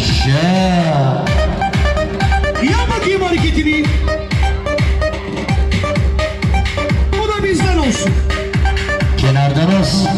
Yaşa. Yap bakayım hareketini. Bu da bizden olsun. Kenardan olsun.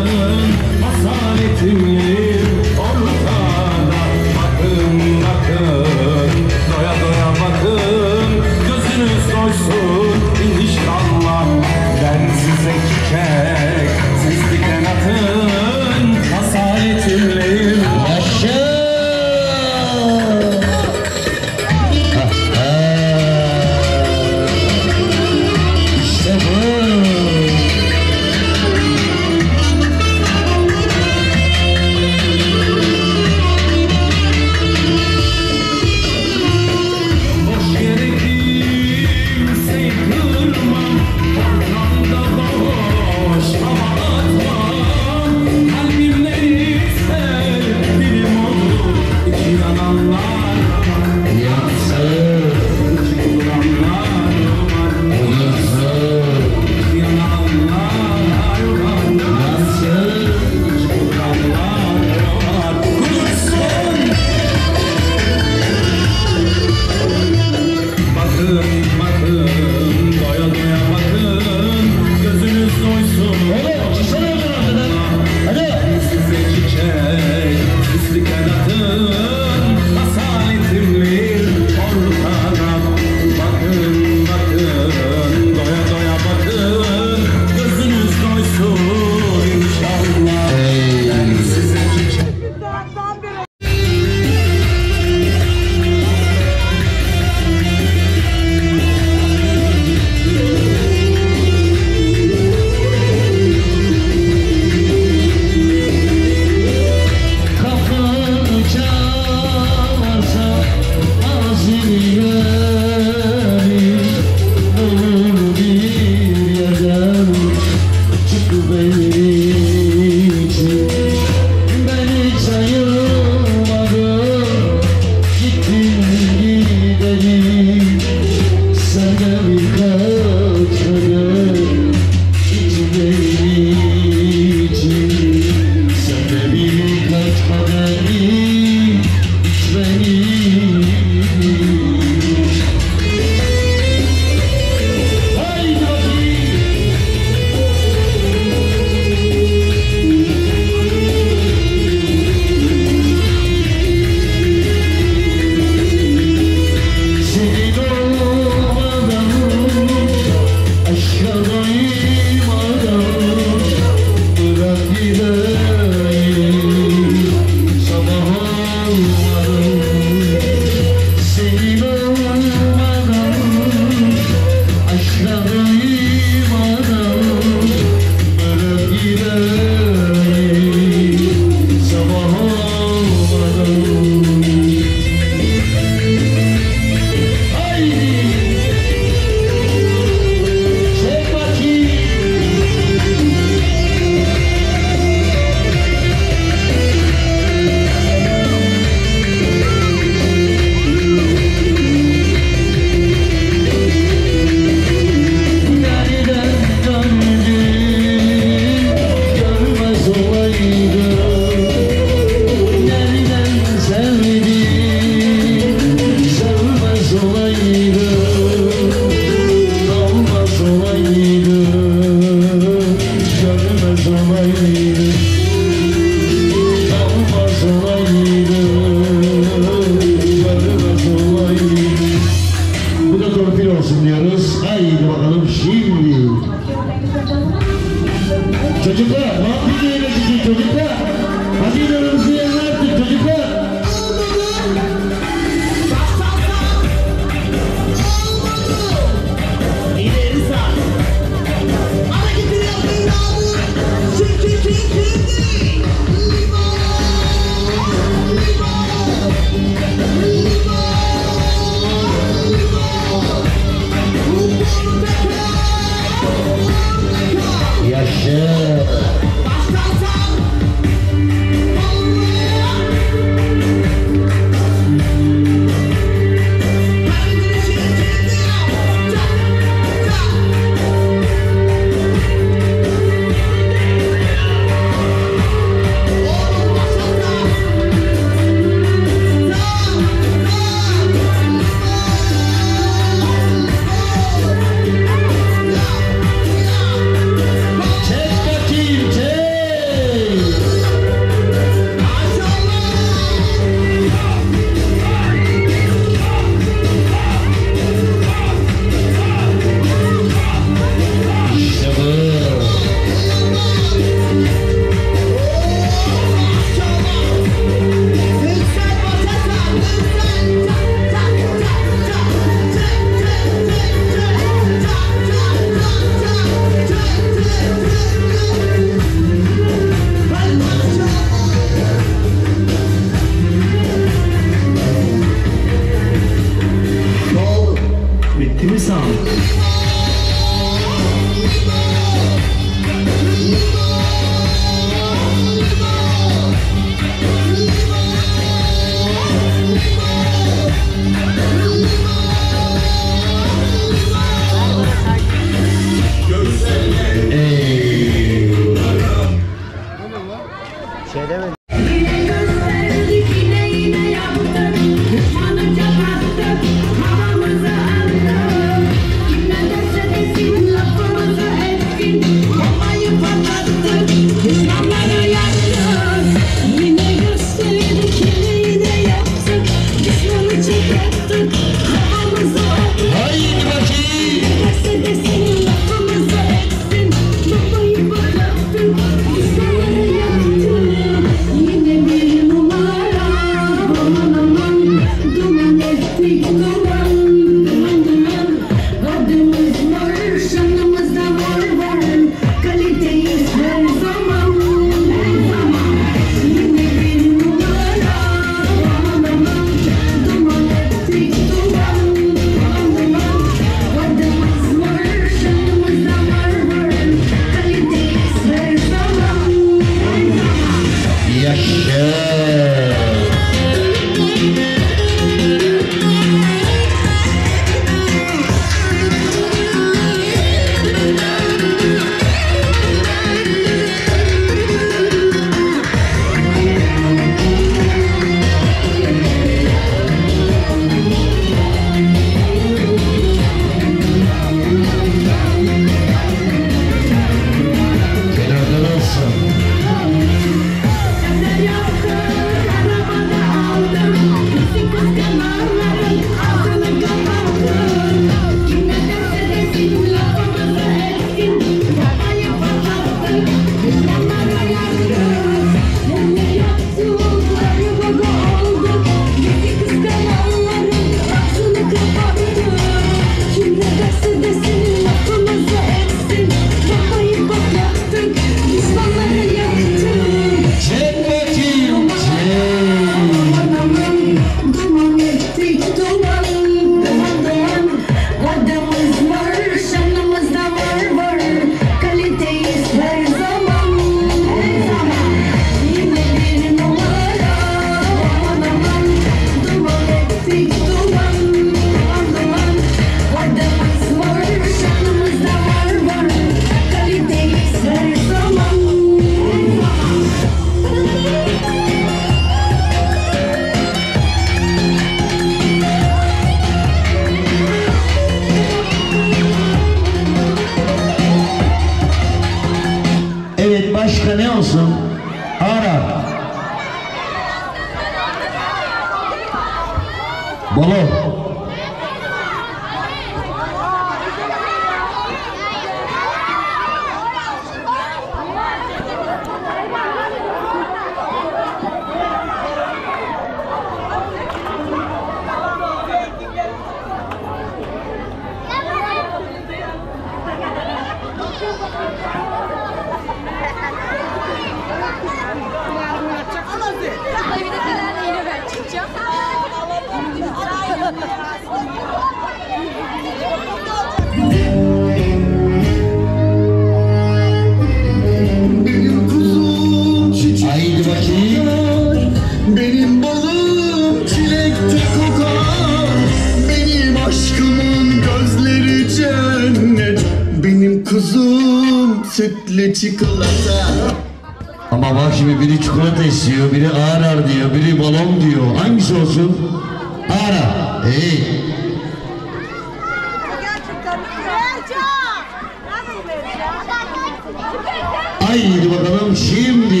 Haydi bakalım şimdi.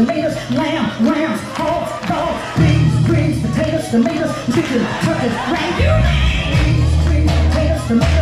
tomatoes, lamb, rams, hogs, dogs, beans, greens, potatoes, tomatoes, chicken, turkeys, reindeer, beans, greens, potatoes, tomatoes.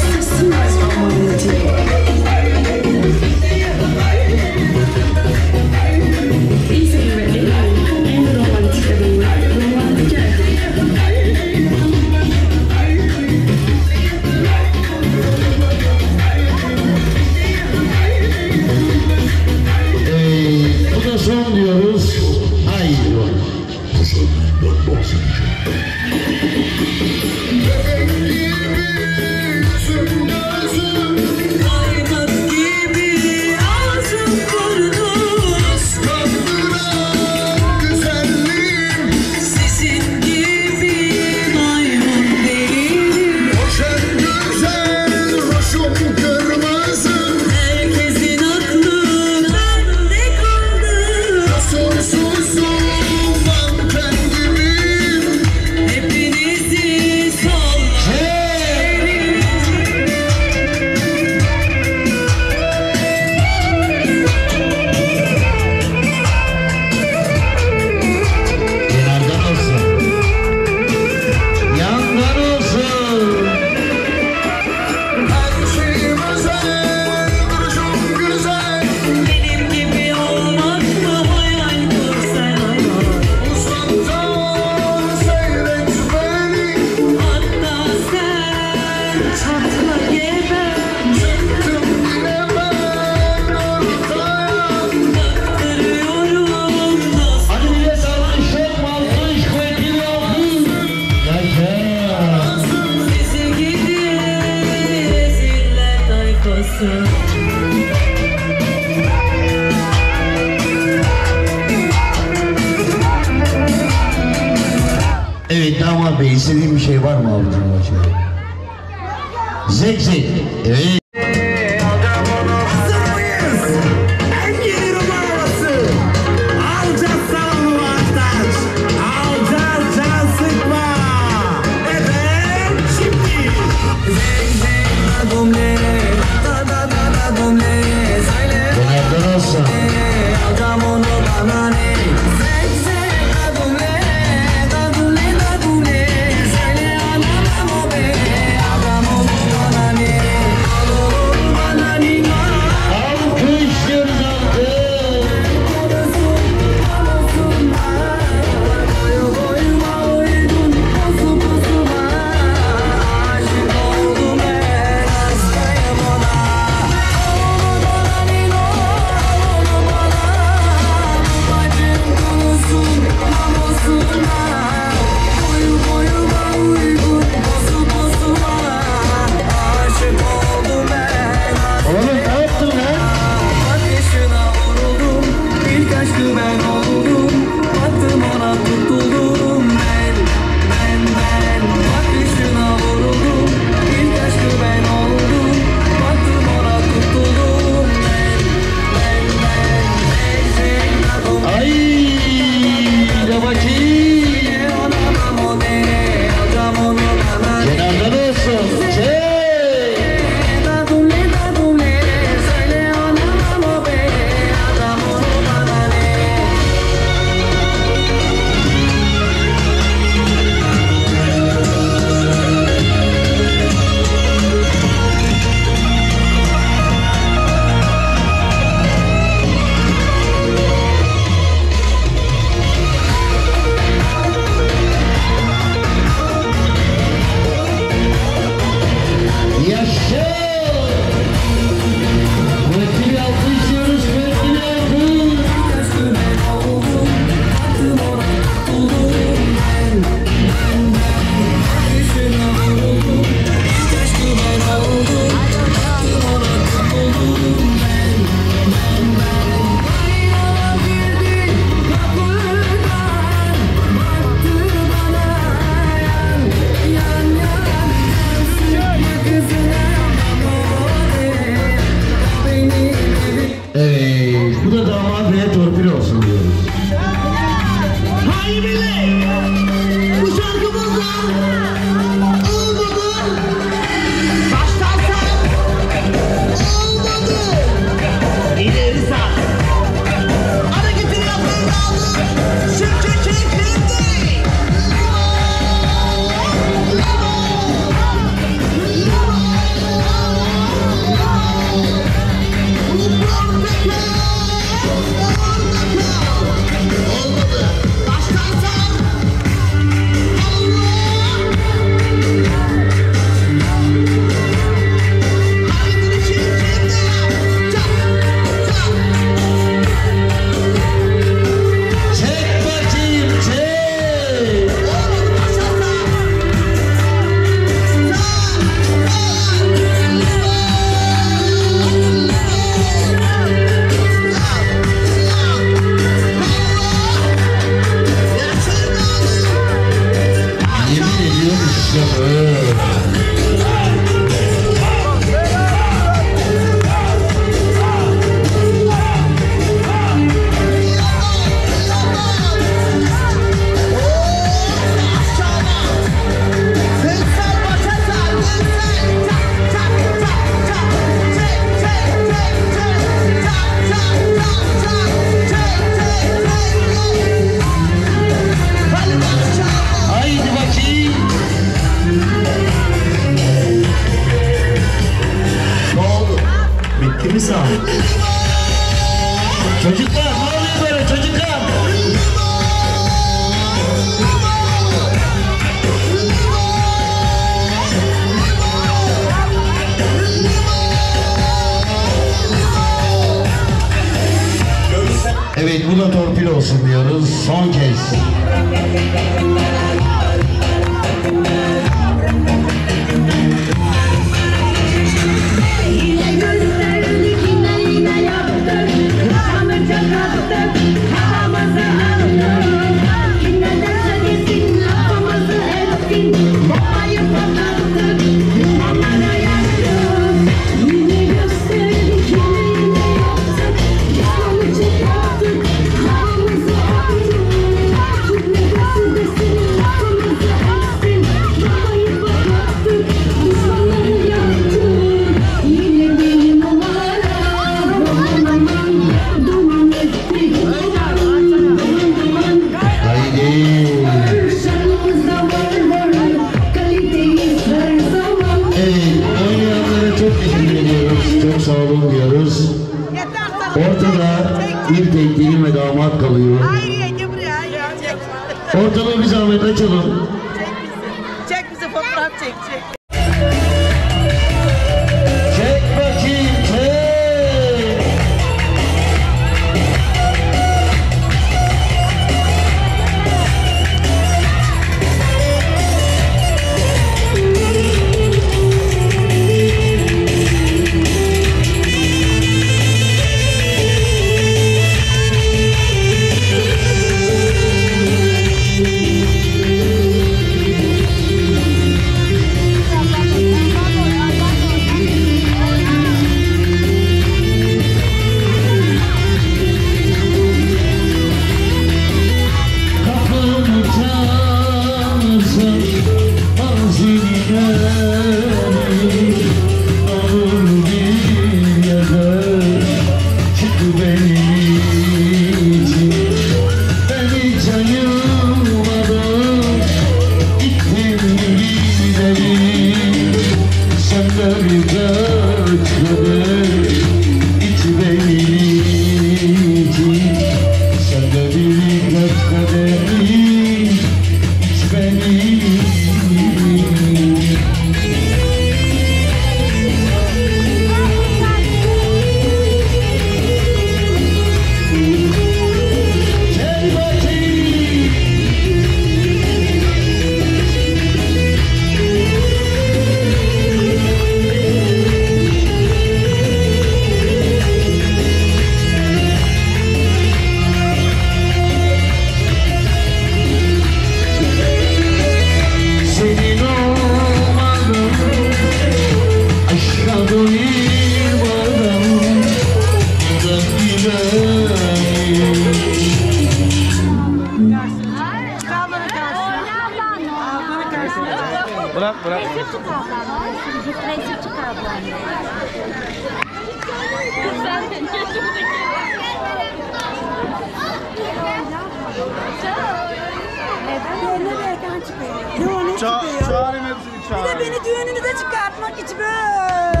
Ça çağırayım hepsini çağırayım. Beni düğününüze çıkartmak için böyle.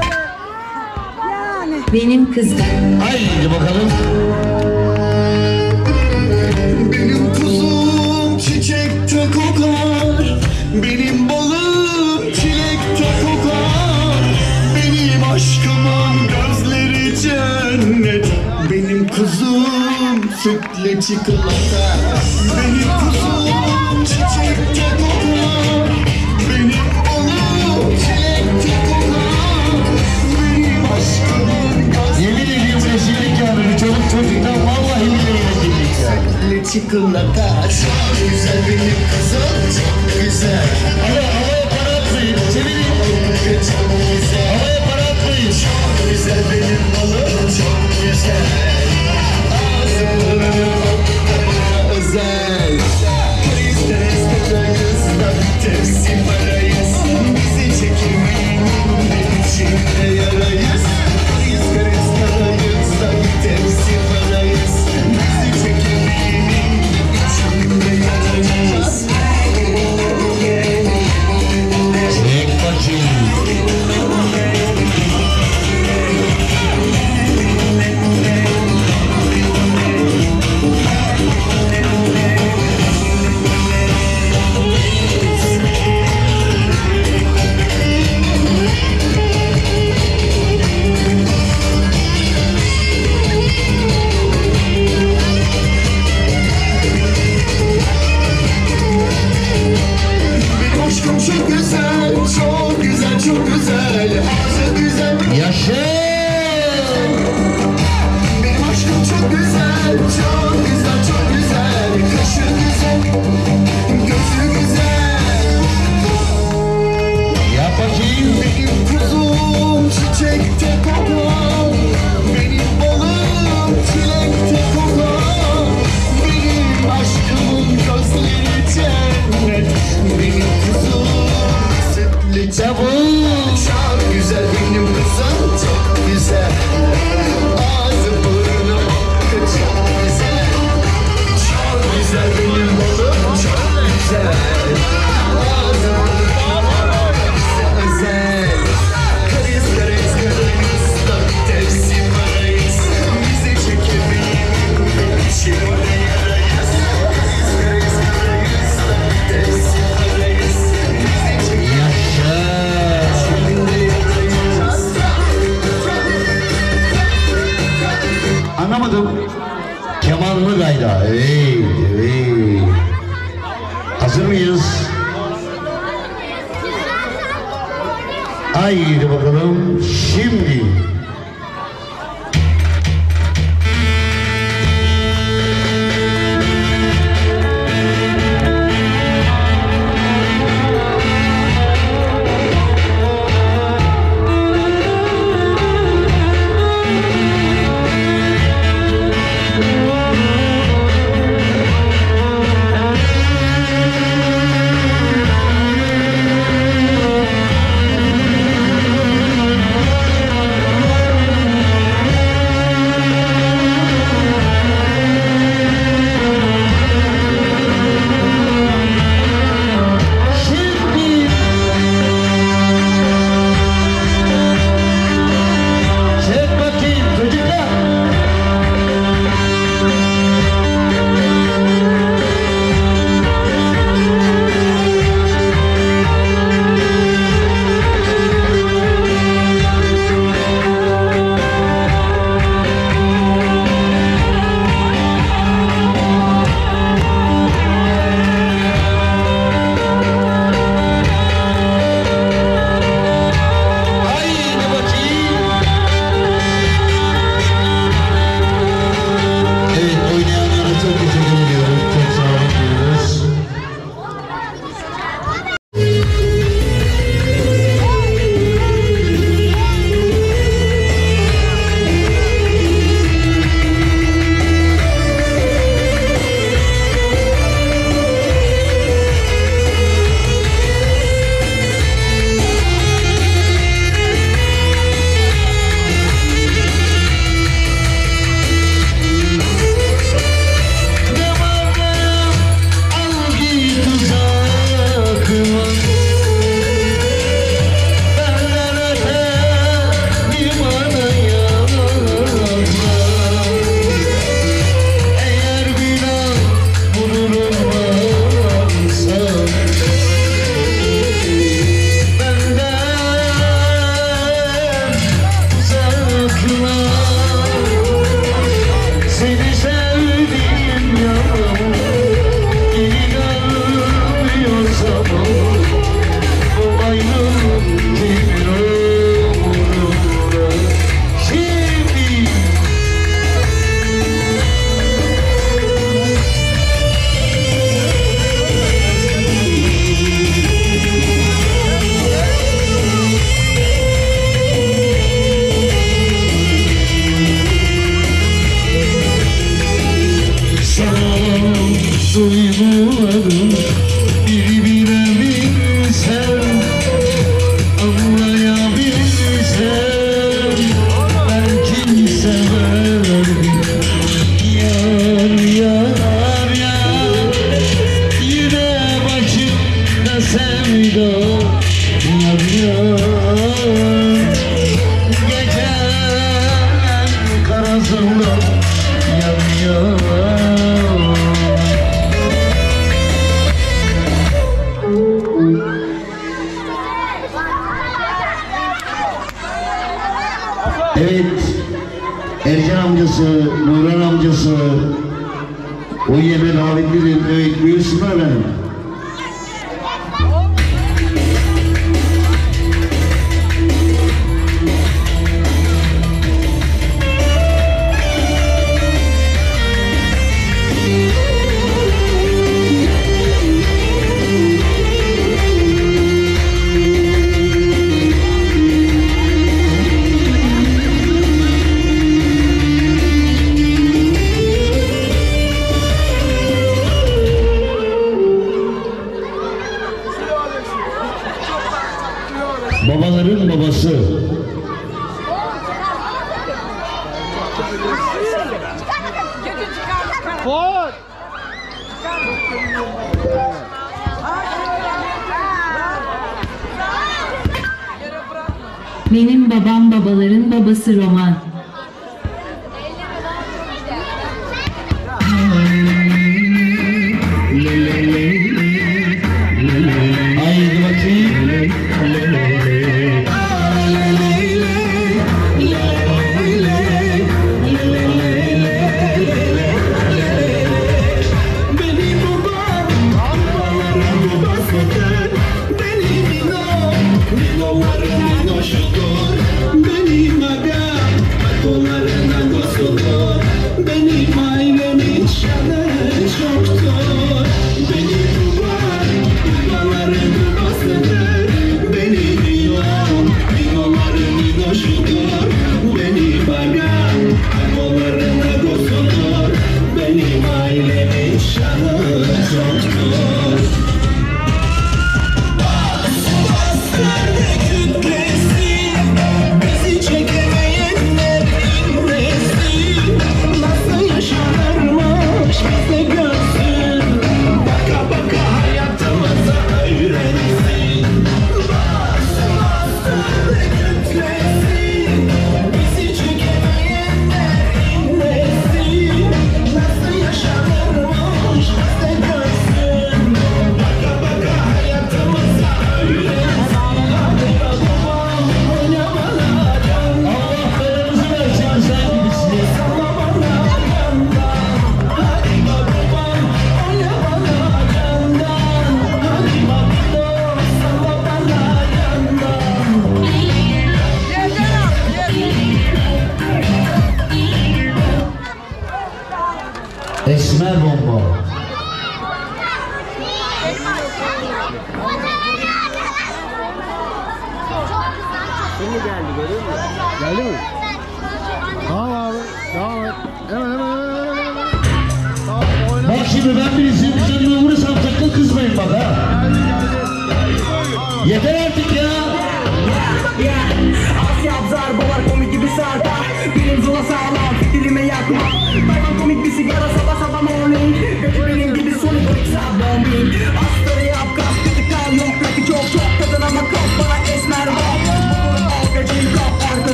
Yani. Benim kızım. Haydi bakalım. Benim kuzum çiçekte kokar. Benim balım çilekte kokar. Benim aşkımın gözleri cennet. Benim kuzum sütle çikolata. Benim kuzum çocuktan vallahi billahi rezillik ya. Ne çikolata çok güzel benim kızım çok güzel. Ama havaya para atmayın sevinin çok güzel Havaya para atmayın. Çok güzel benim balım çok güzel. Ağzını özel. Polisler eskiden kızlar tepsi parayız Bizi çekilmeyin benim içinde yarayız çok Benim aşkım çok güzel, çok güzel, çok güzel. Kaşı güzel, gözü güzel. Yap Benim kuzum çiçekte kokon Benim balım çilekte kokon Benim aşkımın gözleri cennet. Benim kuzum başla. Evet, evet. Hazır mıyız? Haydi bakalım şimdi.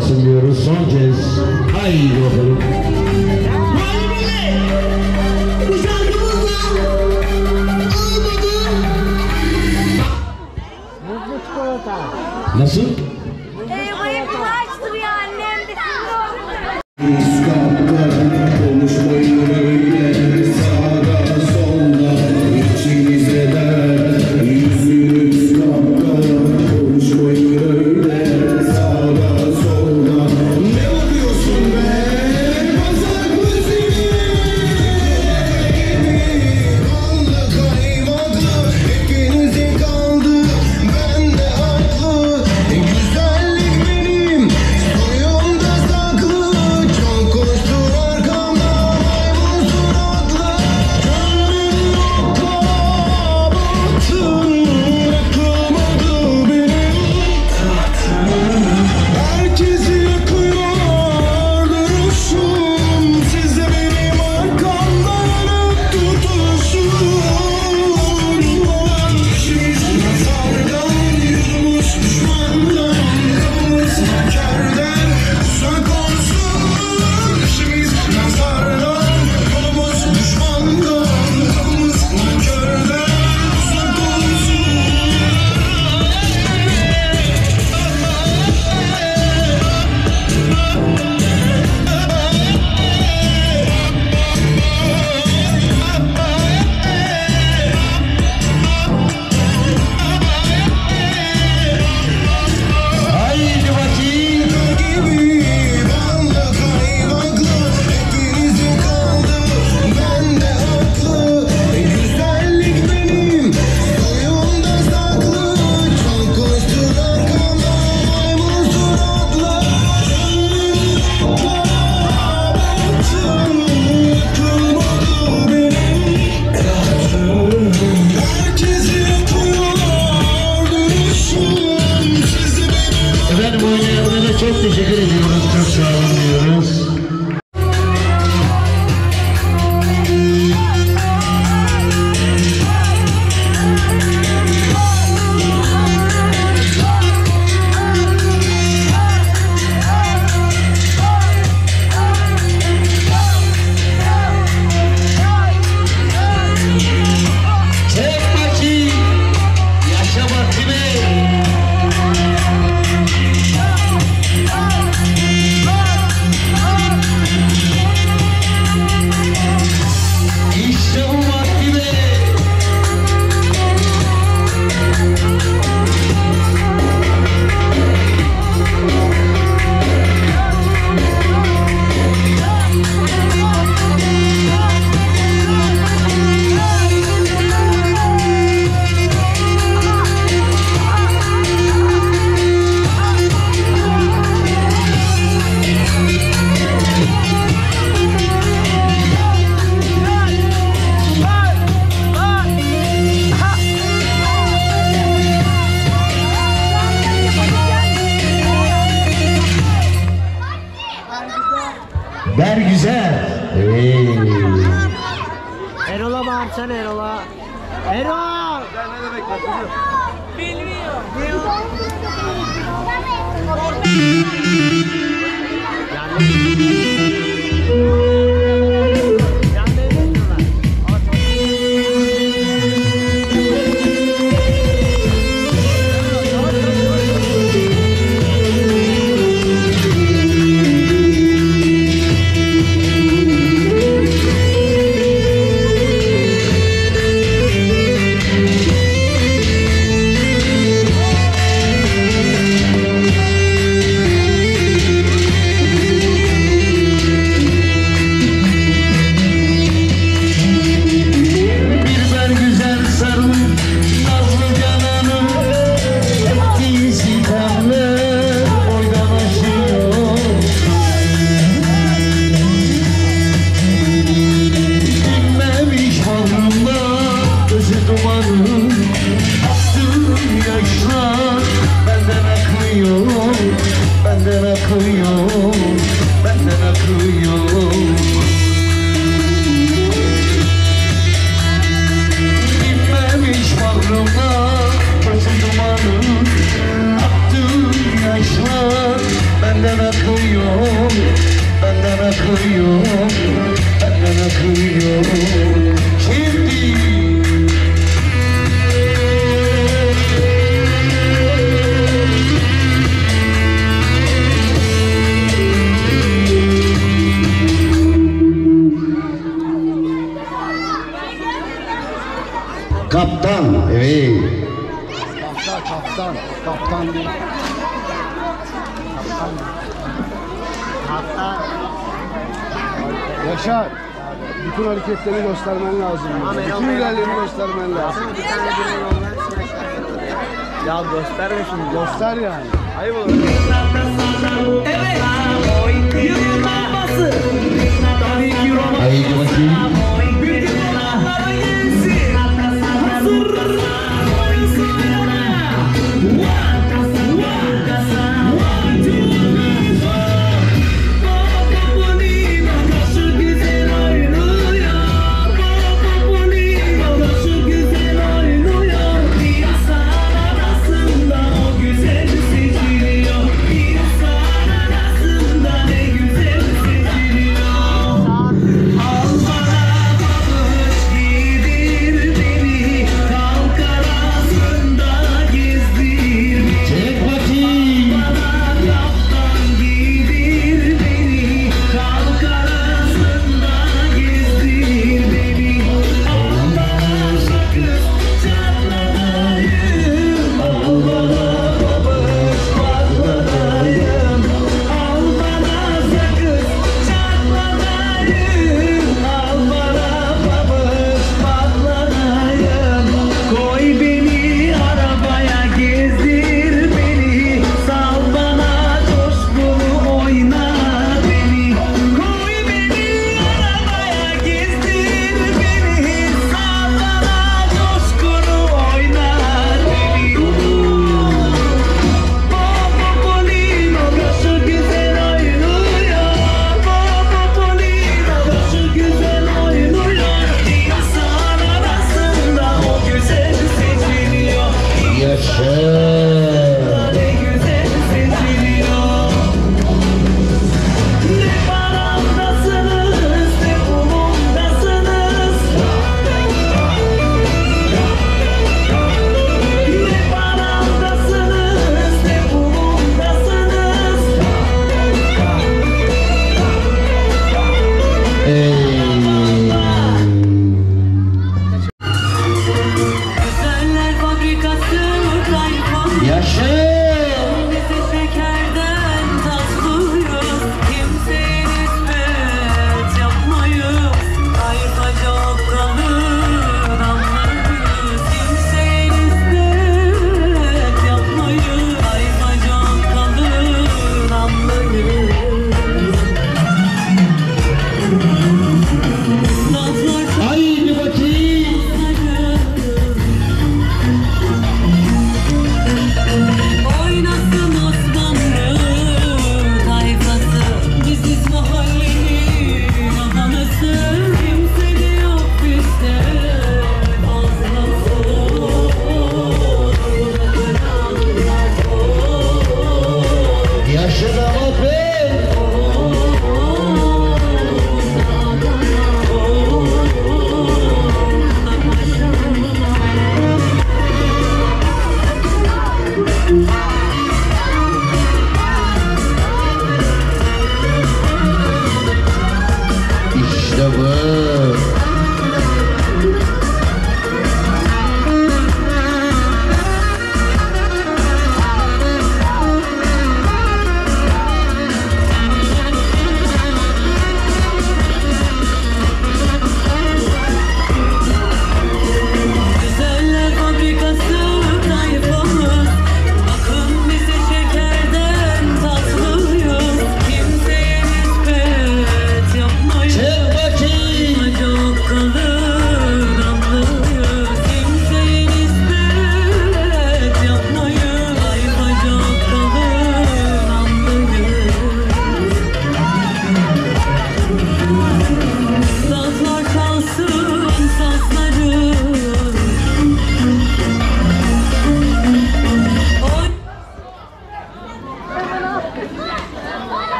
Da torpil olsun diyoruz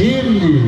Şimdi